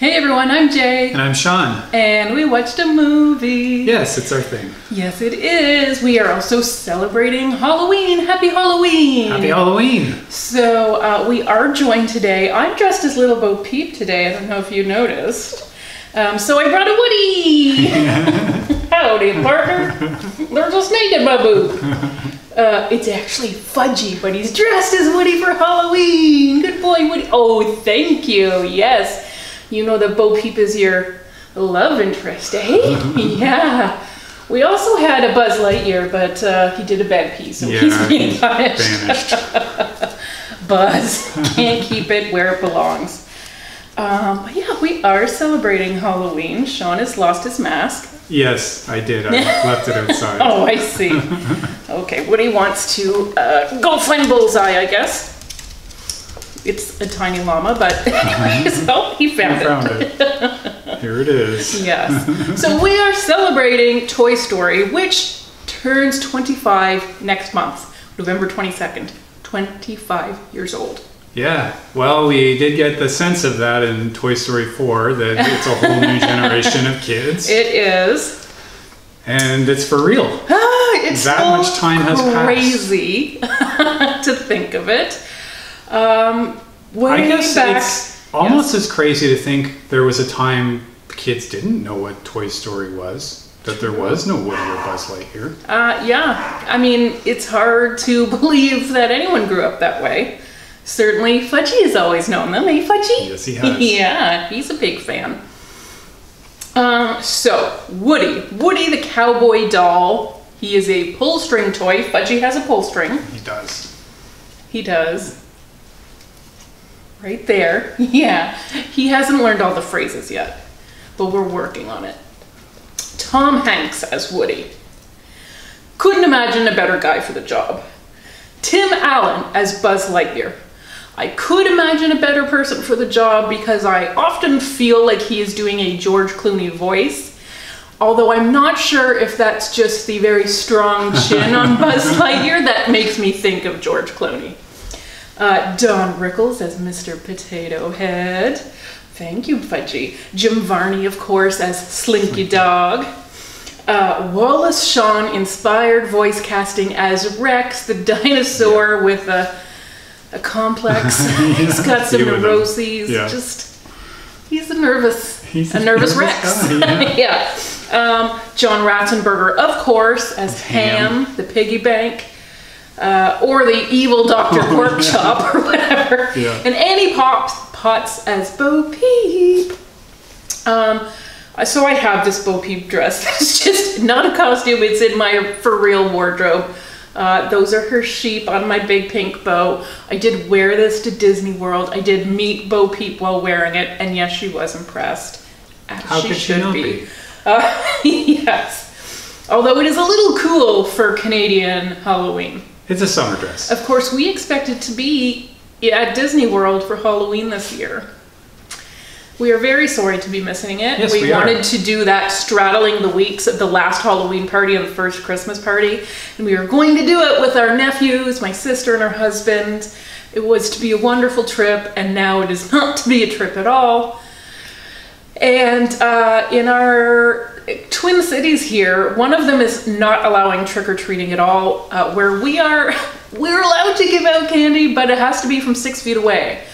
Hey everyone, I'm Jay. And I'm Sean. And we watched a movie. Yes, it's our thing. Yes, it is. We are also celebrating Halloween. Happy Halloween. Happy Halloween. So uh, we are joined today. I'm dressed as Little Bo Peep today. I don't know if you noticed. Um, so I brought a Woody. Howdy, partner. There's a snake in my boot. Uh, it's actually Fudgy, but he's dressed as Woody for Halloween. Good boy, Woody. Oh, thank you. Yes. You know that Bo Peep is your love interest, eh? yeah. We also had a Buzz Lightyear, but uh, he did a bad piece, so Yeah, he's being he's punished. Vanished. Buzz can't keep it where it belongs. Um, but yeah, we are celebrating Halloween. Sean has lost his mask. Yes, I did. I left it outside. Oh, I see. okay, Woody wants to uh, go find Bullseye, I guess. It's a tiny llama, but anyways, oh, he found it. it. Here it is. Yes. So we are celebrating Toy Story, which turns 25 next month, November 22nd. 25 years old. Yeah. Well, we did get the sense of that in Toy Story 4 that it's a whole new generation of kids. It is. and it's for real. It's That so much time has passed. crazy to think of it. Um, I guess back, it's almost as crazy to think there was a time kids didn't know what Toy Story was. That there was no Woody or Buzz Lightyear. Uh, yeah, I mean, it's hard to believe that anyone grew up that way. Certainly, Fudgy has always known them, eh, Fudgy? Yes, he has. yeah, he's a big fan. Um, so, Woody. Woody the cowboy doll. He is a pull string toy. Fudgy has a pull string. He does. He does. Right there. Yeah. He hasn't learned all the phrases yet, but we're working on it. Tom Hanks as Woody. Couldn't imagine a better guy for the job. Tim Allen as Buzz Lightyear. I could imagine a better person for the job because I often feel like he is doing a George Clooney voice. Although I'm not sure if that's just the very strong chin on Buzz Lightyear that makes me think of George Clooney. Uh, Don Rickles as Mr. Potato Head. Thank you, Fudgy. Jim Varney, of course, as Slinky Dog. Uh, Wallace Shawn inspired voice casting as Rex, the dinosaur with a, a complex. he's got some neuroses. Yeah. Just he's a nervous, He's a a nervous, nervous Rex. guy, yeah. Um, John Ratzenberger, of course, as Ham. Ham, the piggy bank. Uh, or the evil Dr. Porkchop or whatever. Yeah. And Annie Pops Potts as Bo Peep. Um, so I have this Bo Peep dress. It's just not a costume. It's in my for real wardrobe. Uh, those are her sheep on my big pink bow. I did wear this to Disney World. I did meet Bo Peep while wearing it, and yes, she was impressed. As How she could she should not be. be? Uh, yes. Although it is a little cool for Canadian Halloween. It's a summer dress. Of course, we expected to be at Disney World for Halloween this year. We are very sorry to be missing it. Yes, we are. wanted to do that straddling the weeks of the last Halloween party and the first Christmas party, and we were going to do it with our nephews, my sister, and her husband. It was to be a wonderful trip, and now it is not to be a trip at all. And uh, in our twin cities here, one of them is not allowing trick or treating at all. Uh, where we are, we're allowed to give out candy, but it has to be from six feet away.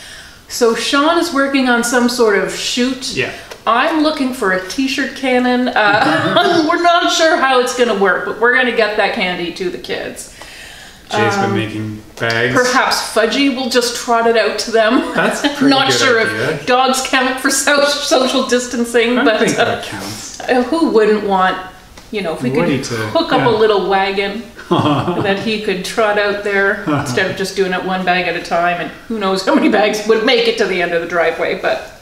So Sean is working on some sort of shoot. Yeah. I'm looking for a t-shirt cannon. Uh, we're not sure how it's going to work, but we're going to get that candy to the kids. Jay's been making bags. Perhaps Fudgy will just trot it out to them. That's pretty Not sure idea. if dogs count for so- social distancing, I but think uh, that counts. uh, who wouldn't want, you know, if we Woody could to- hook up yeah. a little wagon that he could trot out there instead of just doing it one bag at a time, and who knows how many bags would make it to the end of the driveway, but.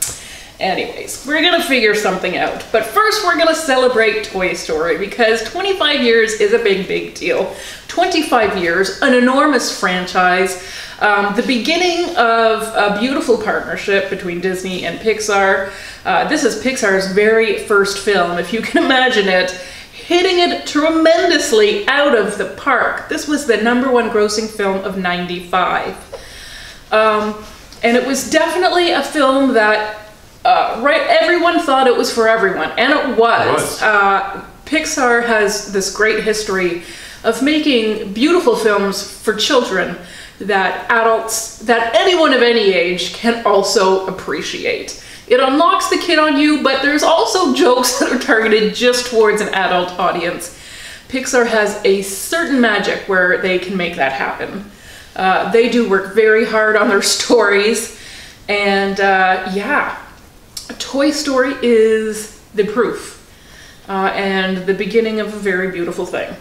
Anyways, we're gonna figure something out. But first, we're gonna celebrate Toy Story because 25 years is a big, big deal. 25 years, an enormous franchise, um, the beginning of a beautiful partnership between Disney and Pixar. Uh, this is Pixar's very first film, if you can imagine it, hitting it tremendously out of the park. This was the number one grossing film of 95. Um, and it was definitely a film that uh, right, everyone thought it was for everyone, and it was. It was. Uh, Pixar has this great history of making beautiful films for children that adults, that anyone of any age can also appreciate. It unlocks the kid on you, but there's also jokes that are targeted just towards an adult audience. Pixar has a certain magic where they can make that happen. Uh, they do work very hard on their stories, and uh, yeah, Toy Story is the proof uh, and the beginning of a very beautiful thing.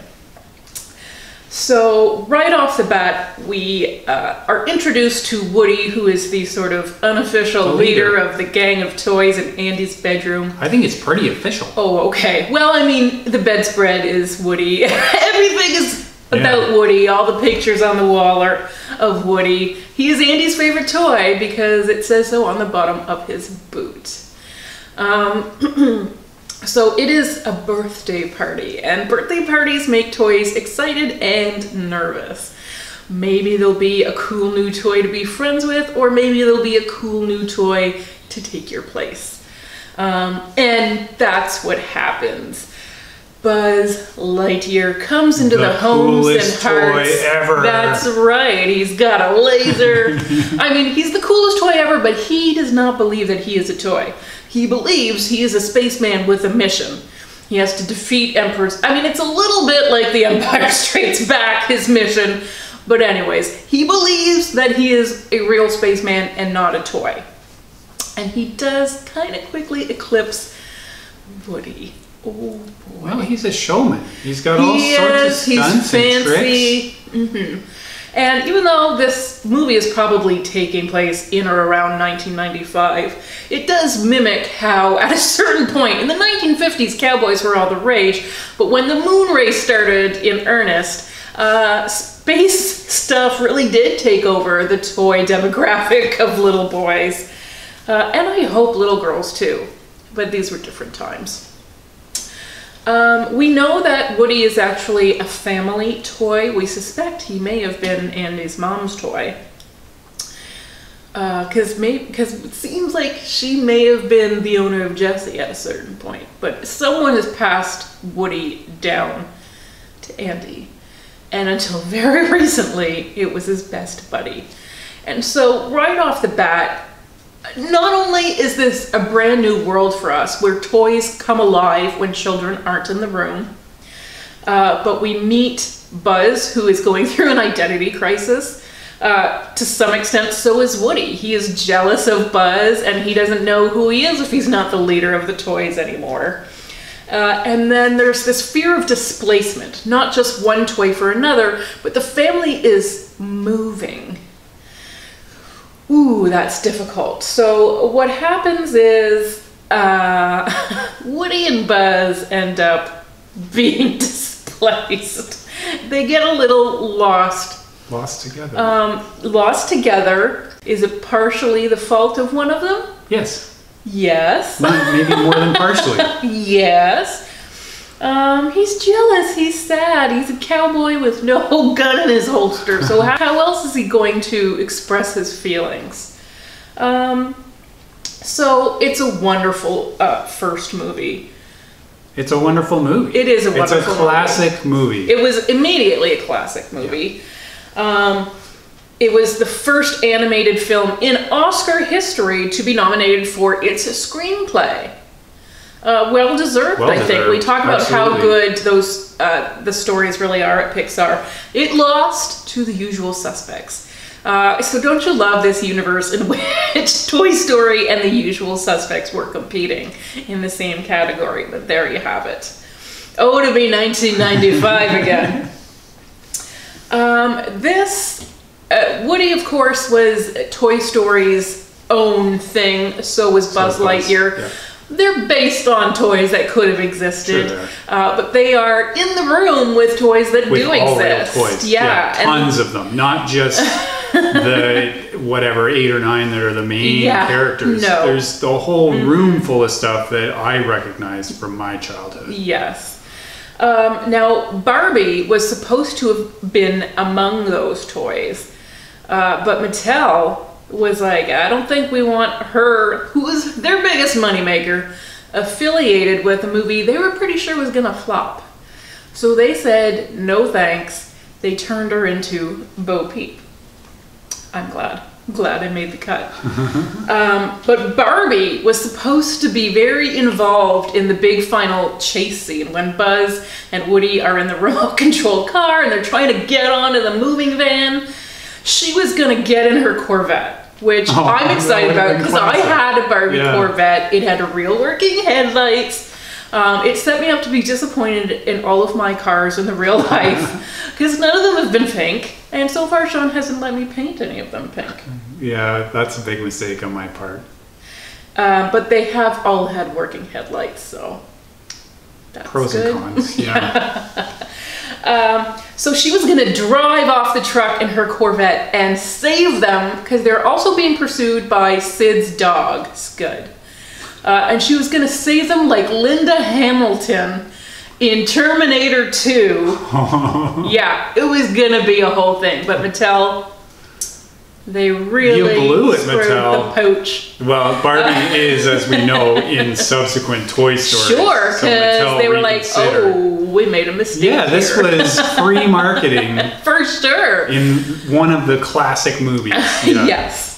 So, right off the bat, we uh, are introduced to Woody, who is the sort of unofficial leader. leader. of the gang of toys in Andy's bedroom. I think it's pretty official. Oh, okay. Well, I mean, the bedspread is Woody. Everything is about Yeah. Woody. All the pictures on the wall are of Woody. He is Andy's favorite toy because it says so on the bottom of his boot. Um, so it is a birthday party, and birthday parties make toys excited and nervous. Maybe there'll be a cool new toy to be friends with, or maybe there'll be a cool new toy to take your place. Um, and that's what happens. Buzz Lightyear comes into the, The homes and hearts. toy ever. That's right. He's got a laser. I mean, he's the coolest toy ever, but he does not believe that he is a toy. He believes he is a spaceman with a mission. He has to defeat emperors. I mean, it's a little bit like The Empire Strikes Back, his mission. But anyways, he believes that he is a real spaceman and not a toy. And he does kind of quickly eclipse Woody. Oh. Well, he's a showman. He's got all He sorts is, of stunts he's and tricks. fancy. hmm And even though this movie is probably taking place in or around 1995, it does mimic how, at a certain point in the 1950s, cowboys were all the rage. But when the moon race started in earnest, uh, space stuff really did take over the toy demographic of little boys. Uh, and I hope little girls too. But these were different times. Um, we know that Woody is actually a family toy. We suspect he may have been Andy's mom's toy. Because because it seems like she may have been the owner of Jessie at a certain point, but someone has passed Woody down to Andy, and until very recently, it was his best buddy. And so, right off the bat, not only is this a brand new world for us where toys come alive when children aren't in the room, uh, but we meet Buzz, who is going through an identity crisis. Uh, to some extent, so is Woody. He is jealous of Buzz and he doesn't know who he is if he's not the leader of the toys anymore. Uh, and then there's this fear of displacement, not just one toy for another, but the family is moving. Ooh, that's difficult. So what happens is uh, Woody and Buzz end up being displaced. They get a little lost. Lost together. Um, lost together. Is it partially the fault of one of them? yes. Yes. Maybe more than partially. Yes. Um, he's jealous. He's sad. He's a cowboy with no gun in his holster. So how, how else is he going to express his feelings? Um, so it's a wonderful uh, first movie. It's a wonderful movie. It is a It's a wonderful classic movie. It was immediately a classic movie. Um, it was the first animated film in Oscar history to be nominated for its screenplay. Uh, well deserved, I think. We talk about how good those uh, the stories really are at Pixar. It lost to the usual suspects. Uh, so don't you love this universe in which Toy Story and the usual suspects were competing in the same category? But there you have it. Oh, to be 1995 again. Um, this, uh, Woody, of course, was Toy Story's own thing. So was Buzz Buzz, Lightyear. yeah. They're based on toys that could have existed, Sure uh, but they are in the room with toys that with do exist. toys. Yeah, and- tons of them. Not just the whatever eight or nine that are the main Yeah, characters. no. Mm-hmm. There's the whole room full of stuff that I recognize from my childhood. Yes. Um, now, Barbie was supposed to have been among those toys, uh, but Mattel was like, I don't think we want her, who was their biggest moneymaker, affiliated with a movie they were pretty sure was gonna flop. So they said, no thanks. They turned her into Bo Peep. I'm glad. Glad I made the cut. um, but Barbie was supposed to be very involved in the big final chase scene when Buzz and Woody are in the remote control car and they're trying to get onto the moving van. She was gonna get in her Corvette, which Oh, I'm excited about because I had a Barbie Yeah. Corvette. It had a real working headlights. Um, it set me up to be disappointed in all of my cars in the real life because none of them have been pink, and so far Sean hasn't let me paint any of them pink. Yeah, that's a big mistake on my part. Um, but they have all had working headlights, so that's Pros good. and cons. Yeah. Um, so she was gonna drive off the truck in her Corvette and save them because they're also being pursued by Sid's dog, Scud. Uh, and she was gonna save them like Linda Hamilton in Terminator 2. yeah, it was gonna be a whole thing, but Mattel, they really you blew it, Mattel. the pooch. well, Barbie is, as we know, in subsequent Toy Story. Sure, because they were like, oh, we made a mistake. Yeah, this here." was free marketing for sure. in one of the classic movies. Yeah. Yes.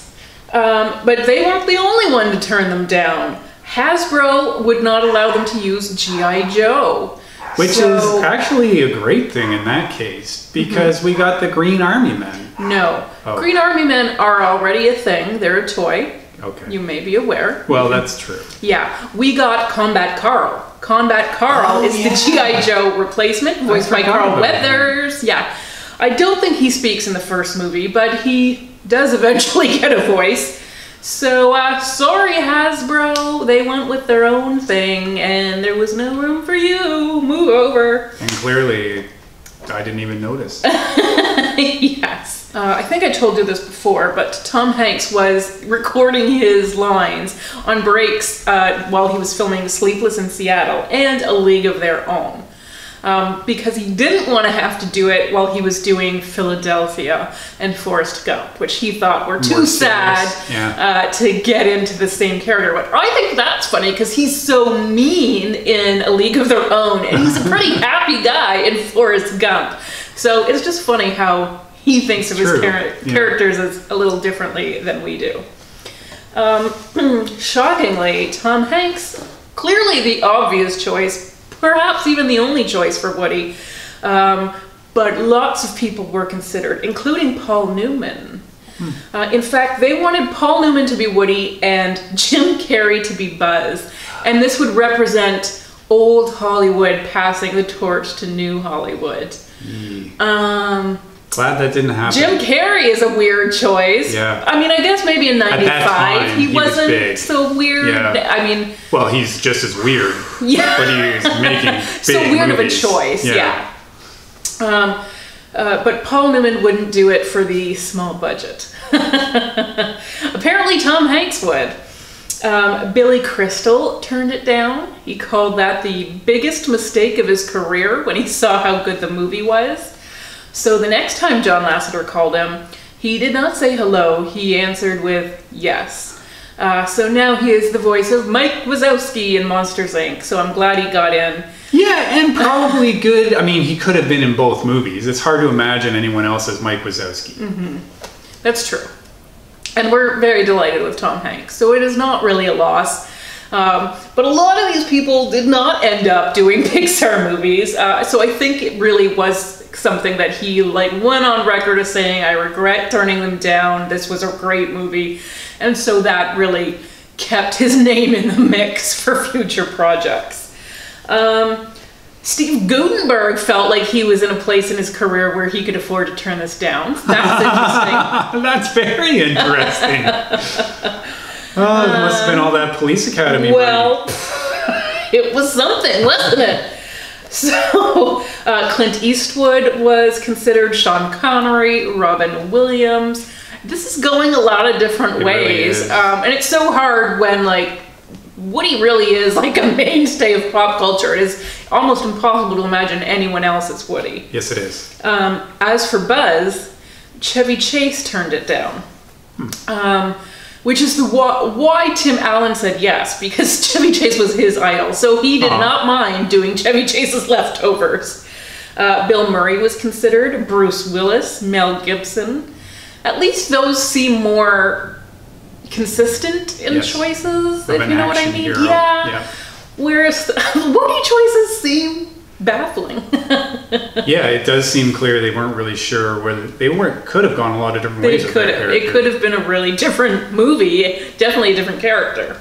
Um, but they weren't the only one to turn them down. Hasbro would not allow them to use G.I. Joe. Which So- is actually a great thing in that case mhm. because we got the Green Army Men. No. Oh. Green Army Men are already a thing. They're a toy. Okay. You may be aware. well, that's true. Yeah, we got Combat Carl. Combat Carl Oh, is yeah. the G.I. Joe replacement, voiced by Carl about him. Weathers. Yeah. I don't think he speaks in the first movie, but he does eventually get a voice. So, uh, sorry, Hasbro. They went with their own thing, and there was no room for you. Move over. And clearly, I didn't even notice. yes. Uh, I think I told you this before, but Tom Hanks was recording his lines on breaks uh, while he was filming Sleepless in Seattle and A League of Their Own. Um, because he didn't want to have to do it while he was doing Philadelphia and Forrest Gump, which he thought were too More sad yeah. uh, to get into the same character. But I think that's funny because he's so mean in A League of Their Own, and he's a pretty happy guy in Forrest Gump. So it's just funny how he thinks of his char- yeah. characters as a little differently than we do. Um, shockingly, Tom Hanks, clearly the obvious choice, perhaps even the only choice for Woody. Um, but lots of people were considered, including Paul Newman. Uh, in fact, they wanted Paul Newman to be Woody and Jim Carrey to be Buzz. And this would represent old Hollywood passing the torch to new Hollywood. Um, Glad that didn't happen. Jim Carrey is a weird choice. Yeah. I mean, I guess maybe in 95 he, he was wasn't big. so weird. Yeah. I mean, well, he's just as weird, yeah. but he was making big so weird movies. of a choice, yeah. Um, uh, but Paul Newman wouldn't do it for the small budget. Apparently, Tom Hanks would. Um, Billy Crystal turned it down. He called that the biggest mistake of his career when he saw how good the movie was. So the next time John Lasseter called him, he did not say hello. He answered with yes. Uh, so now he is the voice of Mike Wazowski in Monsters Inc. So I'm glad he got in. Yeah, and probably good. I mean, he could have been in both movies. It's hard to imagine anyone else as Mike Wazowski. Mm-hmm. That's true. And we're very delighted with Tom Hanks. So it is not really a loss. Um, but a lot of these people did not end up doing Pixar movies. Uh, so I think it really was something that he like went on record as saying, I regret turning them down. This was a great movie. And so that really kept his name in the mix for future projects. Um, Steve Guttenberg felt like he was in a place in his career where he could afford to turn this down. That's interesting. That's very interesting. Oh, it must have been all that police academy. money. well, it was something, wasn't it? So, uh, Clint Eastwood was considered, Sean Connery, Robin Williams. This is going a lot of different It really ways. is. um, and it's so hard when, like, Woody really is like a mainstay of pop culture. It is almost impossible to imagine anyone else as Woody. yes, it is. Um, as for Buzz, Chevy Chase turned it down. Um, which is the why, why Tim Allen said yes because Chevy Chase was his idol, so he did Aw. not mind doing Chevy Chase's leftovers. Uh, Bill Murray was considered, Bruce Willis, Mel Gibson. At least those seem more consistent in Yes. choices, Of if you know what I mean. Yeah. Yeah. Whereas the Woody choices seem baffling. Yeah, it does seem clear they weren't really sure whether they weren't could have gone a lot of different They ways. with could have. It could have been a really different movie, definitely a different character.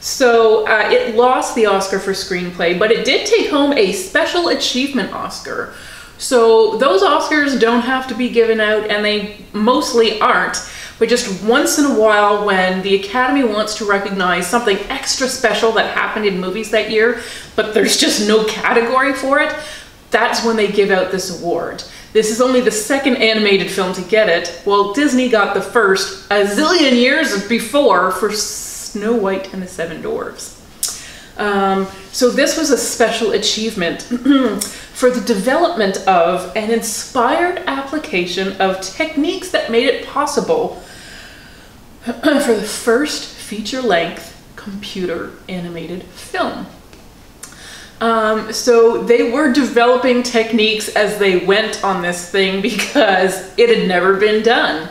So uh, it lost the Oscar for screenplay, but it did take home a Special Achievement Oscar. So those Oscars don't have to be given out, and they mostly aren't. But just once in a while, when the Academy wants to recognize something extra special that happened in movies that year, but there's just no category for it, that's when they give out this award. This is only the second animated film to get it. Well, Disney got the first a zillion years before for Snow White and the Seven Dwarfs. Um, so this was a special achievement for the development of an inspired application of techniques that made it possible for the first feature-length computer animated film. Um, so they were developing techniques as they went on this thing because it had never been done.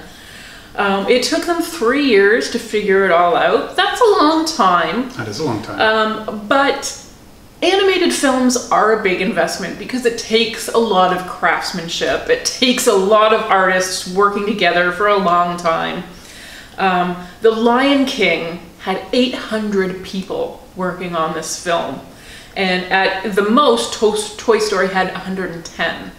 Um, it took them three years to figure it all out. That's a long time. That is a long time. Um, but animated films are a big investment because it takes a lot of craftsmanship. It takes a lot of artists working together for a long time. Um, the Lion King had 800 people working on this film, and at the most, To- Toy Story had 110.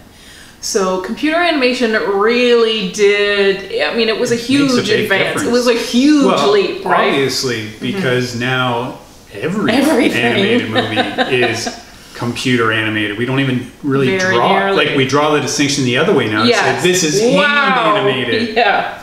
So computer animation really did. I mean, it was a a huge big advance. It was a huge well, leap, right? Mm-hmm. obviously, because now every Everything. animated movie is computer animated. We don't even really Very draw nearly. like we draw the distinction the other way now. Yes. like, this is hand animated. Yeah.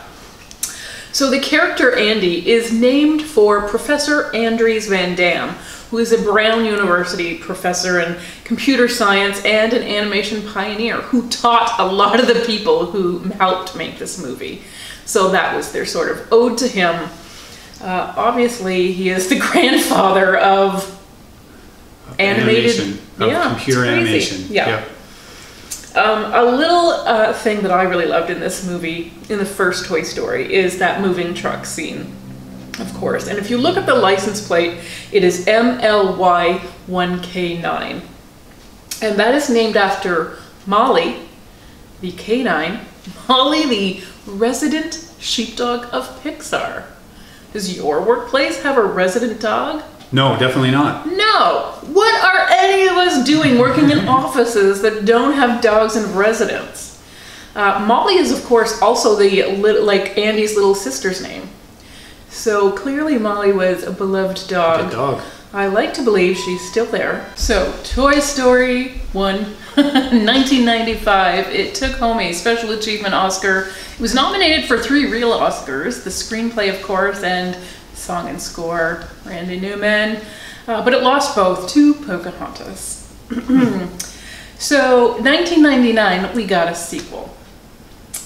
So the character Andy is named for Professor Andries Van Dam, who is a Brown University professor in computer science and an animation pioneer who taught a lot of the people who helped make this movie. So that was their sort of ode to him. Uh, obviously, he is the grandfather of animated Animation, of yeah, computer animation. Yeah. Yep. Um, a little uh, thing that I really loved in this movie, in the first Toy Story, is that moving truck scene, of course. And if you look at the license plate, it is MLY1K9. And that is named after Molly, the canine, Molly, the resident sheepdog of Pixar. Does your workplace have a resident dog? No, definitely not. No. What are any of us doing working in offices that don't have dogs in residence? Uh, Molly is, of course, also the like Andy's little sister's name. So clearly, Molly was a beloved dog. Good dog. I like to believe she's still there. So, Toy Story 1, 1995. It took home a Special Achievement Oscar. It was nominated for three real Oscars the screenplay, of course, and song and score, Randy Newman. Uh, but it lost both to Pocahontas. so, 1999, we got a sequel.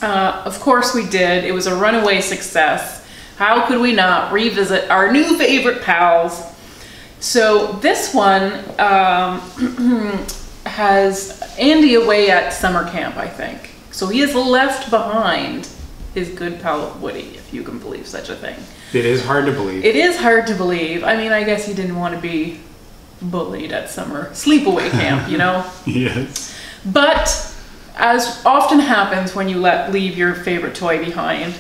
Uh, of course, we did. It was a runaway success. How could we not revisit our new favorite pals? So this one um, has Andy away at summer camp, I think. So he has left behind his good pal Woody, if you can believe such a thing. It is hard to believe. It is hard to believe. I mean, I guess he didn't want to be bullied at summer sleepaway camp, you know? yes. But as often happens when you let leave your favorite toy behind,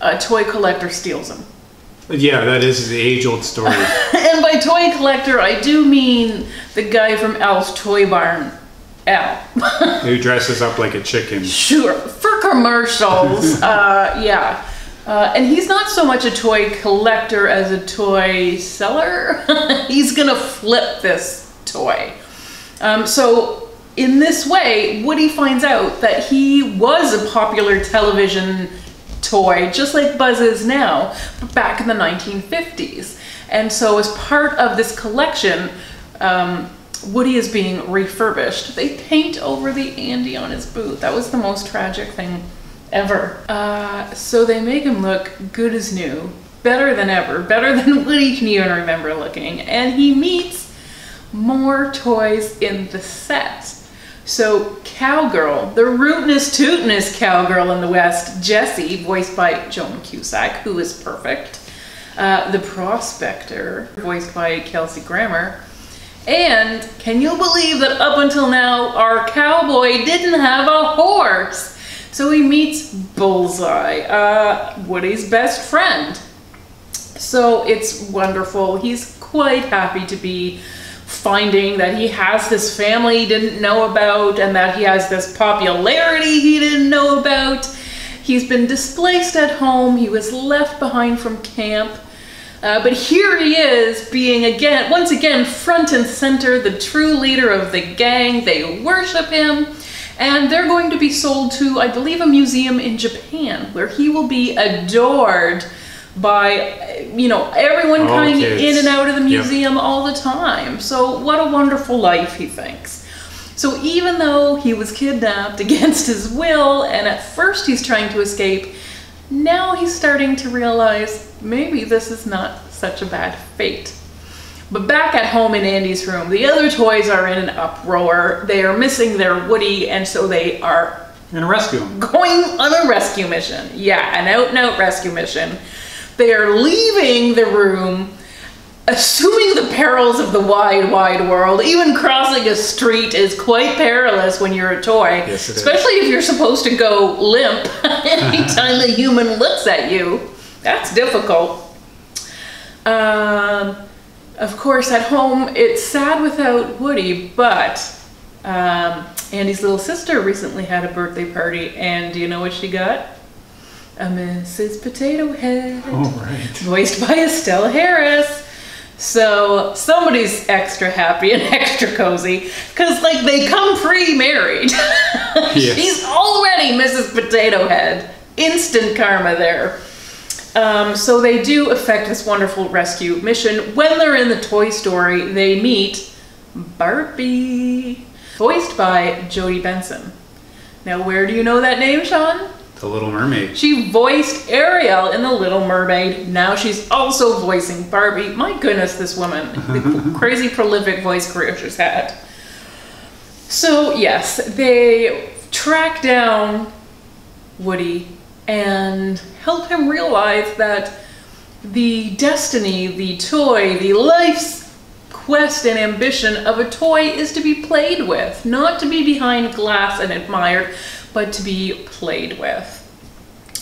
a toy collector steals them. Yeah, that is the age-old story. And by toy collector, I do mean the guy from Al's Toy Barn, Al. Who dresses up like a chicken? sure, for commercials, uh, yeah. Uh, and he's not so much a toy collector as a toy seller. he's gonna flip this toy. Um, so, in this way, Woody finds out that he was a popular television toy, just like Buzz is now, but back in the 1950s. And so, as part of this collection, um, Woody is being refurbished. They paint over the Andy on his boot. That was the most tragic thing ever. Uh, so they make him look good as new, better than ever, better than Woody can even remember looking. And he meets more toys in the set. So Cowgirl, the rootinest tootinest cowgirl in the West, Jessie, voiced by Joan Cusack, who is perfect. Uh, the Prospector, voiced by Kelsey Grammer. And can you believe that up until now, our cowboy didn't have a horse? So he meets Bullseye, uh, Woody's best friend. So it's wonderful. He's quite happy to be finding that he has this family he didn't know about and that he has this popularity he didn't know about. He's been displaced at home. He was left behind from camp. Uh, but here he is being again, once again, front and center, the true leader of the gang. They worship him. And they're going to be sold to, I believe, a museum in Japan where he will be adored by, you know, everyone All coming kids. in and out of the Yep. museum all the time. So, what a wonderful life, he thinks. So, even though he was kidnapped against his will, and at first he's trying to escape, now he's starting to realize maybe this is not such a bad fate. But back at home in Andy's room, the other toys are in an uproar. They are missing their Woody, and so they are And rescue going on a rescue mission. Yeah, an out and out rescue mission. They are leaving the room, assuming the perils of the wide, wide world. Even crossing a street is quite perilous when you're a toy. Yes, it is. Especially if you're supposed to go limp anytime a human looks at you. That's difficult. Um, of course, at home, it's sad without Woody, but um, Andy's little sister recently had a birthday party, and do you know what she got? A Mrs. Potato Head, Oh, right. voiced by Estelle Harris. So somebody's extra happy and extra cozy, because like they come pre-married. Yes. She's already Mrs. Potato Head. Instant karma there. Um, so they do affect this wonderful rescue mission. When they're in the Toy Story, they meet Barbie, voiced by Jodi Benson. Now, where do you know that name, Sean? The Little Mermaid. She voiced Ariel in The Little Mermaid. Now she's also voicing Barbie. My goodness, this woman, the crazy prolific voice career she's had. So, yes, they track down Woody and help him realize that the destiny, the toy, the life's quest and ambition of a toy is to be played with, not to be behind glass and admired, but to be played with.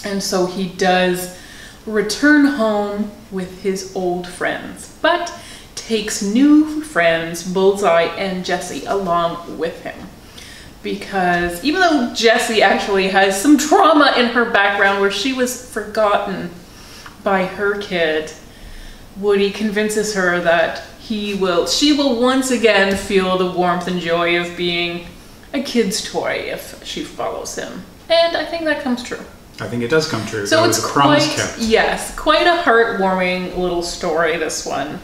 And so he does return home with his old friends, but takes new friends, Bullseye and Jessie, along with him. Because even though Jessie actually has some trauma in her background where she was forgotten by her kid, Woody convinces her that he will she will once again feel the warmth and joy of being a kid's toy if she follows him. And I think that comes true. I think it does come true. So that it's was a promise quite kept. yes, quite a heartwarming little story. This one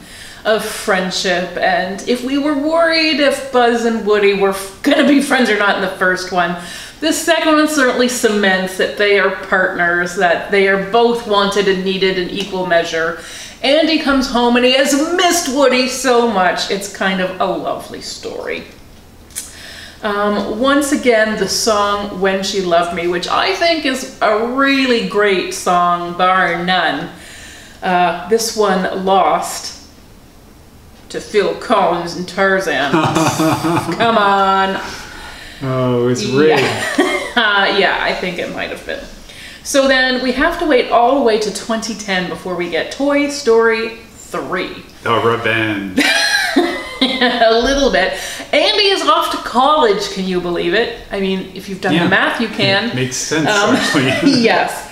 of friendship, and if we were worried if Buzz and Woody were gonna be friends or not in the first one, this second one certainly cements that they are partners, that they are both wanted and needed in equal measure. Andy comes home and he has missed Woody so much. It's kind of a lovely story. Um, once again, the song When She Loved Me, which I think is a really great song, bar none. Uh, this one lost to Phil Collins and Tarzan. Come on. Oh, it's rigged. Uh, yeah, I think it might have been. So then we have to wait all the way to 2010 before we get Toy Story 3. The revenge. a little bit. Andy is off to college, can you believe it? I mean, if you've done Yeah. the math, you can. Makes sense, Um, actually. yes.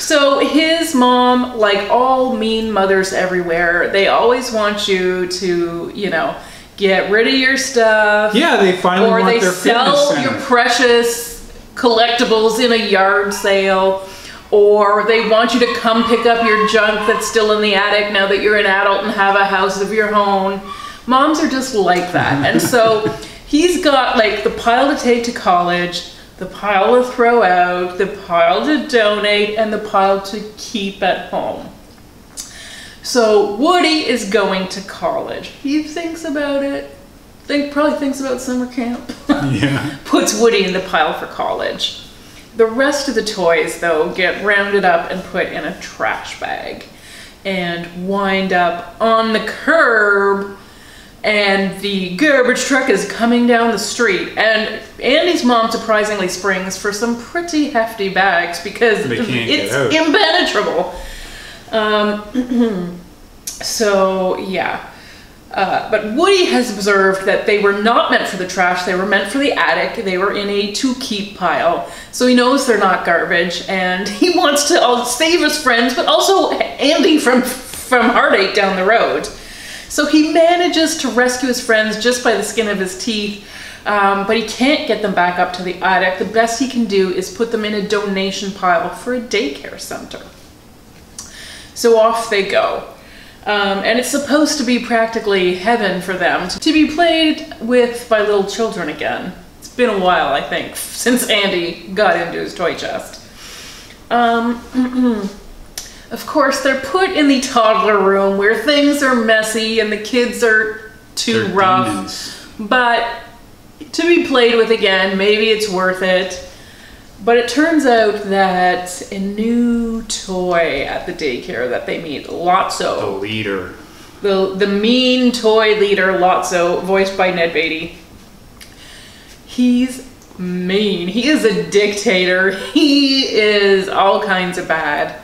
So his mom, like all mean mothers everywhere, they always want you to, you know, get rid of your stuff. yeah, they finally or want they sell your precious collectibles in a yard sale. Or they want you to come pick up your junk that's still in the attic now that you're an adult and have a house of your own. Moms are just like that. And so he's got like the pile to take to college, the pile to throw out, the pile to donate, and the pile to keep at home. So Woody is going to college. He thinks about it. Think probably thinks about summer camp. Yeah. Puts Woody in the pile for college. The rest of the toys, though, get rounded up and put in a trash bag and wind up on the curb. And the garbage truck is coming down the street. And Andy's mom surprisingly springs for some pretty hefty bags because They can't get it's impenetrable. Um, so, yeah. Uh, but Woody has observed that they were not meant for the trash, they were meant for the attic. They were in a to keep pile. So he knows they're not garbage and he wants to uh, save his friends, but also Andy from, from heartache down the road. So he manages to rescue his friends just by the skin of his teeth, um, but he can't get them back up to the attic. The best he can do is put them in a donation pile for a daycare center. So off they go. Um, and it's supposed to be practically heaven for them to be played with by little children again. It's been a while, I think, since Andy got into his toy chest. Um, of course, they're put in the toddler room where things are messy and the kids are too They're rough. demons. But to be played with again, maybe it's worth it. But it turns out that a new toy at the daycare that they meet, Lotso. The leader. the, the mean toy leader Lotso, voiced by Ned Beatty, he's mean. He is a dictator. He is all kinds of bad.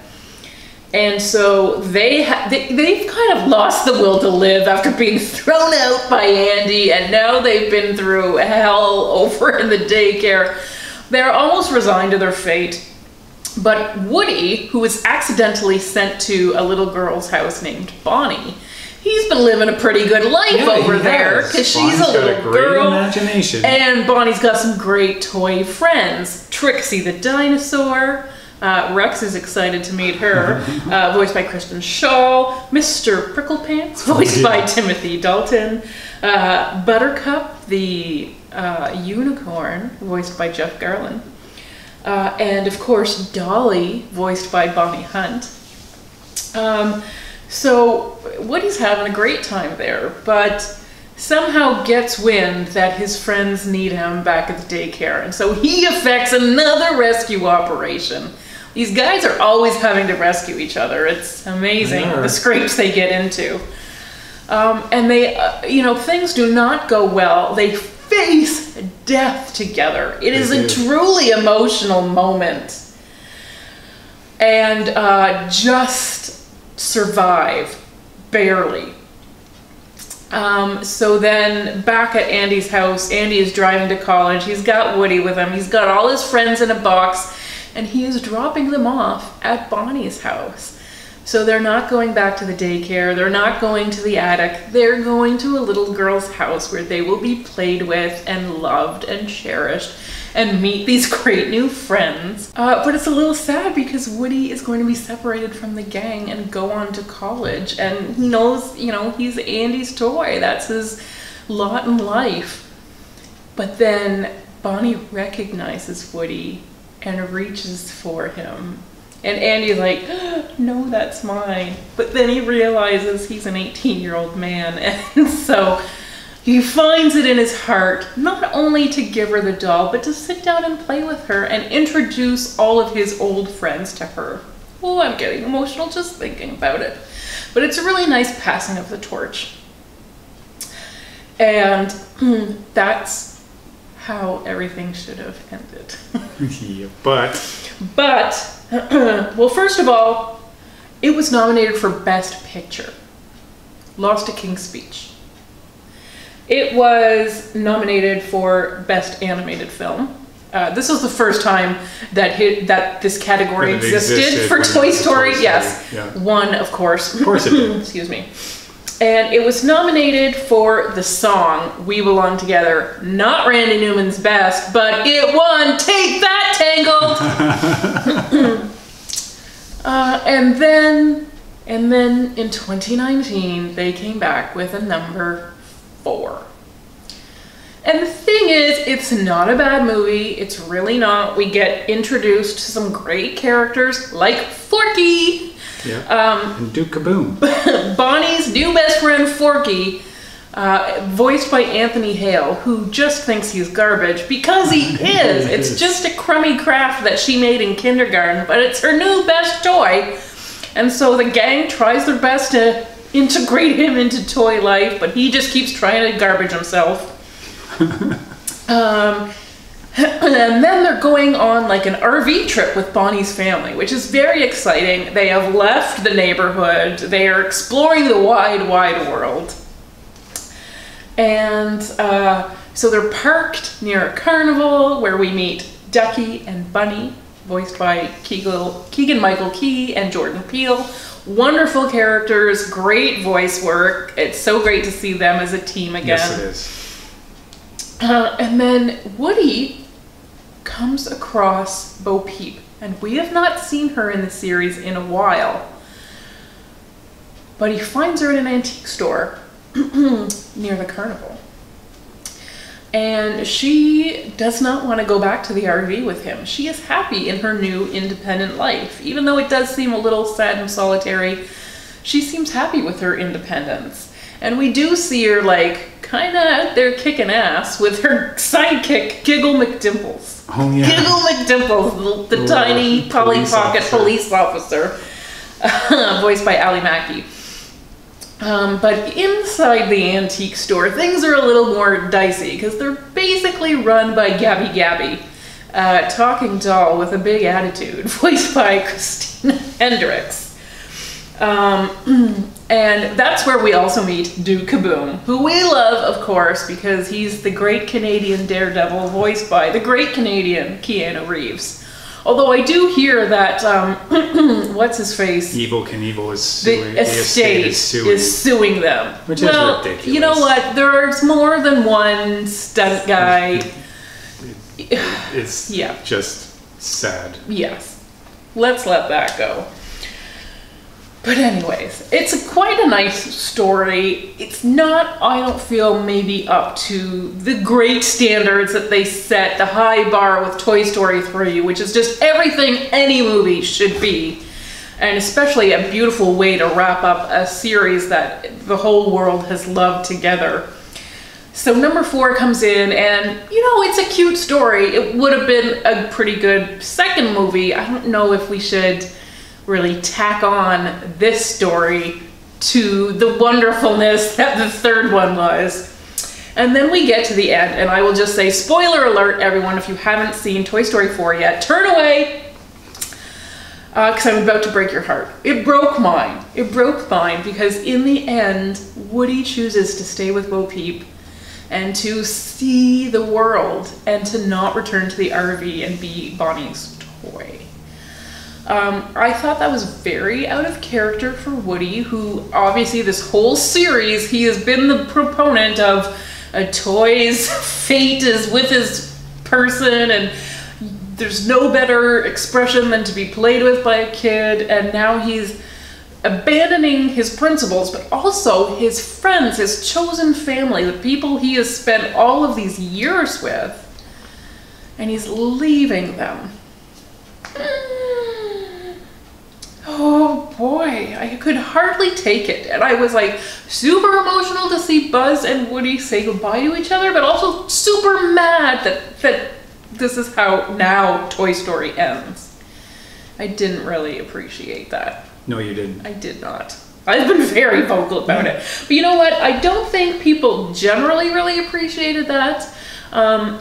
And so they, ha- they they've kind of lost the will to live after being thrown out by Andy, and now they've been through hell over in the daycare. They're almost resigned to their fate. But Woody, who was accidentally sent to a little girl's house named Bonnie, he's been living a pretty good life Yeah, over there because she's a got little a great girl. imagination. And Bonnie's got some great toy friends. Trixie the dinosaur. Uh, Rex is excited to meet her, uh, voiced by Kristen Schaal. Mr. Pricklepants, voiced by. Timothy Dalton. Uh, Buttercup, the uh, unicorn, voiced by Jeff Garlin. Uh, and of course, Dolly, voiced by Bonnie Hunt. Um, so Woody's having a great time there, but somehow gets wind that his friends need him back at the daycare, and so he effects another rescue operation. These guys are always having to rescue each other. It's amazing the scrapes they get into. Um, and they, uh, you know, things do not go well. They face death together. It is a truly emotional moment. And uh, just survive, barely. Um, so then back at Andy's house, Andy is driving to college. He's got Woody with him. He's got all his friends in a box, and he is dropping them off at Bonnie's house. So they're not going back to the daycare. They're not going to the attic. They're going to a little girl's house where they will be played with and loved and cherished and meet these great new friends. Uh, but it's a little sad because Woody is going to be separated from the gang and go on to college. And he knows, you know, he's Andy's toy. That's his lot in life. But then Bonnie recognizes Woody and reaches for him. And Andy's like, no, that's mine. But then he realizes he's an 18 year old man. And so he finds it in his heart not only to give her the doll, but to sit down and play with her and introduce all of his old friends to her. Oh, I'm getting emotional just thinking about it. But it's a really nice passing of the torch. And hmm, that's how everything should have ended. Yeah, but But, well, first of all, it was nominated for Best Picture. Lost to King's Speech. It was nominated for Best Animated Film. Uh, this was the first time that hit, that this category existed, existed for Toy Story. Toy Story, Yes, yeah. one of course. of course it did. Excuse me. And it was nominated for the song "We Belong Together." Not Randy Newman's best, but it won. Take that, Tangled. uh, and then, and then in 2019, they came back with a number four. And the thing thing is, it's not a bad movie. It's really not. We get introduced to some great characters like Forky, Yeah. Um, and Duke Kaboom. Bonnie's new best friend Forky, uh, voiced by Anthony Hale, who just thinks he's garbage because he is. It's is. just a crummy craft that she made in kindergarten, but it's her new best toy. And so the gang tries their best to integrate him into toy life, but he just keeps trying to garbage himself. um, and then they're going on like an RV trip with Bonnie's family, which is very exciting. They have left the neighborhood, they are exploring the wide, wide world. And uh, so they're parked near a carnival where we meet Ducky and Bunny, voiced by Keegan Michael Key and Jordan Peele. Wonderful characters, great voice work. It's so great to see them as a team again. yes, it is. Uh, and then Woody comes across Bo Peep, and we have not seen her in the series in a while. But he finds her in an antique store near the carnival. And she does not want to go back to the RV with him. She is happy in her new independent life. Even though it does seem a little sad and solitary, she seems happy with her independence. And we do see her like kind of out there kicking ass with her sidekick, Giggle McDimples. Oh yeah. Giggle McDimples, the, the tiny Polly police Pocket officer. police officer, voiced by Ally Maki. Um, but inside the antique store, things are a little more dicey because they're basically run by Gabby Gabby, uh, talking doll with a big attitude, voiced by Christina Hendricks. Um, and that's where we also meet Duke Kaboom, who we love, of course, because he's the great Canadian daredevil voiced by the great Canadian Keanu Reeves. Although I do hear that, um, what's his face? Evel Knievel is the suing. estate is suing. is suing them. Which is well, ridiculous. You know what? There's more than one stunt guy. it's Yeah. just sad. yes. Let's let that go. But anyways, it's a, quite a nice story. It's not, I don't feel, maybe up to the great standards that they set, the high bar with Toy Story 3, which is just everything any movie should be. And especially a beautiful way to wrap up a series that the whole world has loved together. So number four comes in, and you know, it's a cute story. It would have been a pretty good second movie. I don't know if we should really tack on this story to the wonderfulness that the third one was. And then we get to the end, and I will just say spoiler alert, everyone, if you haven't seen Toy Story 4 yet, turn away uh, because I'm about to break your heart. It broke mine. It broke mine because in the end, Woody chooses to stay with Bo Peep and to see the world and to not return to the RV and be Bonnie's toy. Um, I thought that was very out of character for Woody, who obviously this whole series he has been the proponent of a toy's fate is with his person and there's no better expression than to be played with by a kid. And now he's abandoning his principles but also his friends his chosen family the people he has spent all of these years with. And he's leaving them boy i could hardly take it and i was like super emotional to see buzz and woody say goodbye to each other but also super mad that that this is how now Toy Story ends. I didn't really appreciate that. No, you didn't. I did not. I've been very vocal about it. But you know what? I don't think people generally really appreciated that. Um,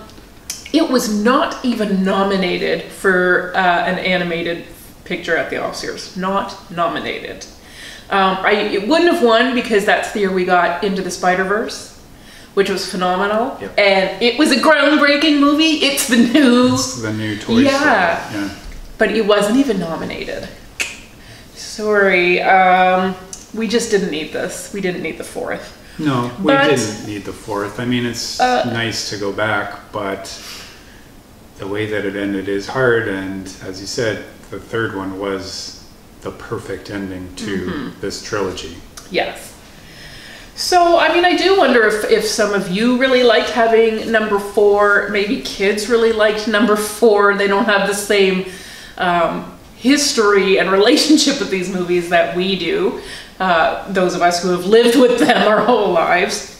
it was not even nominated for uh, an animated picture at the Oscars. Not nominated. Um, I, it wouldn't have won because that's the year we got Into the Spider Verse, which was phenomenal, Yep. and it was a groundbreaking movie. It's the new, It's the new Toy Yeah. Story. Yeah. but it wasn't even nominated. Sorry, um, we just didn't need this. We didn't need the fourth. No, we But- didn't need the fourth. I mean, it's Uh, nice to go back, but the way that it ended is hard. And as you said, the third one was the perfect ending to Mm-hmm. this trilogy. Yes. So, I mean, I do wonder if, if some of you really liked having number four. Maybe kids really liked number four. They don't have the same um, history and relationship with these movies that we do. Uh, those of us who have lived with them our whole lives.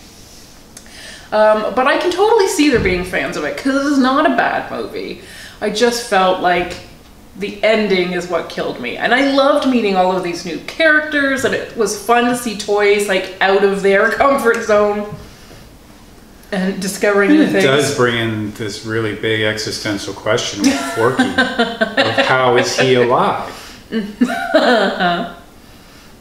Um, but I can totally see there being fans of it because it is not a bad movie. I just felt like the ending is what killed me. And I loved meeting all of these new characters, and it was fun to see toys like out of their comfort zone and discovering new It things. does bring in this really big existential question with Forky of how is he alive?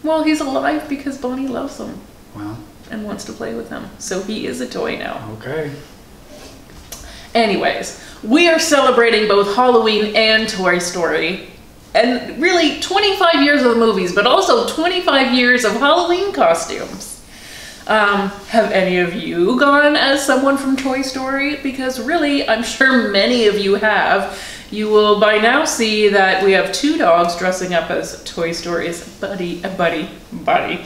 Well, he's alive because Bonnie loves him Well, and wants to play with him. So he is a toy now. okay. Anyways, we are celebrating both Halloween and Toy Story. And really 25 years of the movies, but also 25 years of Halloween costumes. Um, have any of you gone as someone from Toy Story? Because really, I'm sure many of you have. You will by now see that we have two dogs dressing up as Toy Story's Buddy, uh, Buddy, Buddy,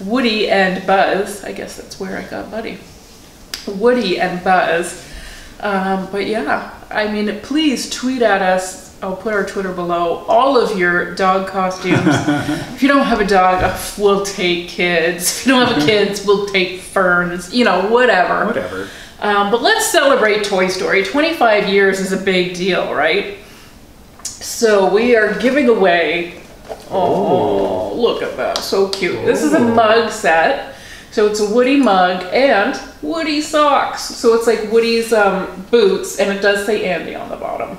Woody and Buzz. I guess that's where I got Buddy. Woody and Buzz. Um, but yeah, I mean, please tweet at us. I'll put our Twitter below. All of your dog costumes. if you don't have a dog, uh, we'll take kids. If you don't have kids, we'll take ferns. You know, whatever. Whatever. Um, but let's celebrate Toy Story. 25 years is a big deal, right? So we are giving away. Oh, look at that. So cute. This is a Oh. mug set. So it's a Woody mug and Woody socks. So it's like Woody's um, boots, and it does say Andy on the bottom.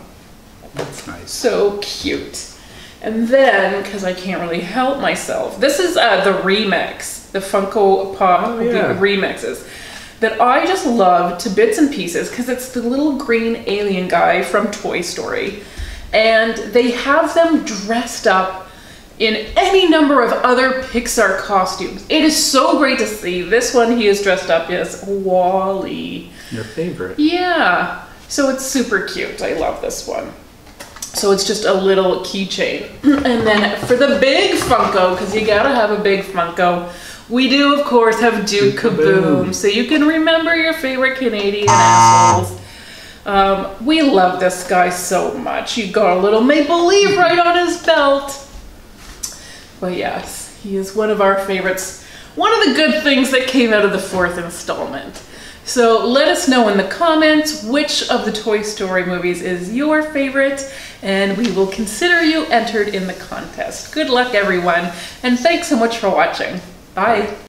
That's nice. So cute. And then, because I can't really help myself, this is uh, the remix, the Funko Pop Oh, yeah. remixes that I just love to bits and pieces because it's the little green alien guy from Toy Story. And they have them dressed up in any number of other Pixar costumes. It is so great to see. This one, he is dressed up as WALL-E. Your favorite. Yeah. So it's super cute. I love this one. So it's just a little keychain. And then for the big Funko, because you gotta have a big Funko, we do of course have Duke Kaboom. Kaboom. So you can remember your favorite Canadian assholes. Um, we love this guy so much. He got a little maple leaf right on his belt. But yes, he is one of our favorites. One of the good things that came out of the fourth installment. So let us know in the comments which of the Toy Story movies is your favorite, and we will consider you entered in the contest. Good luck, everyone, and thanks so much for watching. Bye.